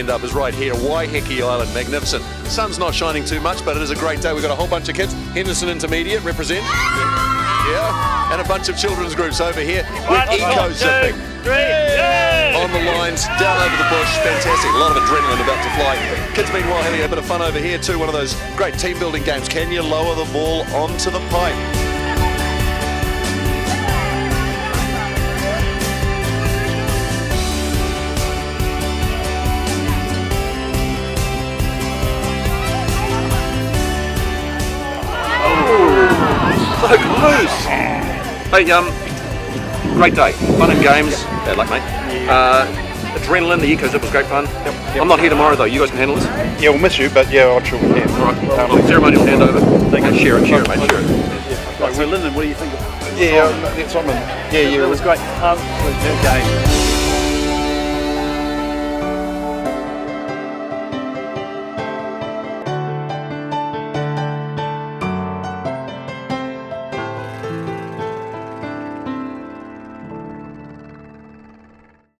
end up is right here, Waiheke Island, magnificent. Sun's not shining too much, but it is a great day. We've got a whole bunch of kids. Henderson Intermediate represent. Yeah, and a bunch of children's groups over here with eco zipping. On the lines, down over the bush, fantastic. A lot of adrenaline about to fly. Kids meanwhile having a bit of fun over here too. One of those great team building games. Can you lower the ball onto the pipe? So close. Hey, um, great day. Fun and games. Bad luck, mate. Uh, adrenaline, the eco zip was great fun. I'm not here tomorrow though. You guys can handle this. Yeah, we'll miss you, but yeah, I'm sure we can. All right. Well, ceremonial handover. And share it, share it, mate. Share it. So Lyndon, what do you think of it? Yeah, yeah, it's on. Yeah, yeah. It was great. Um, it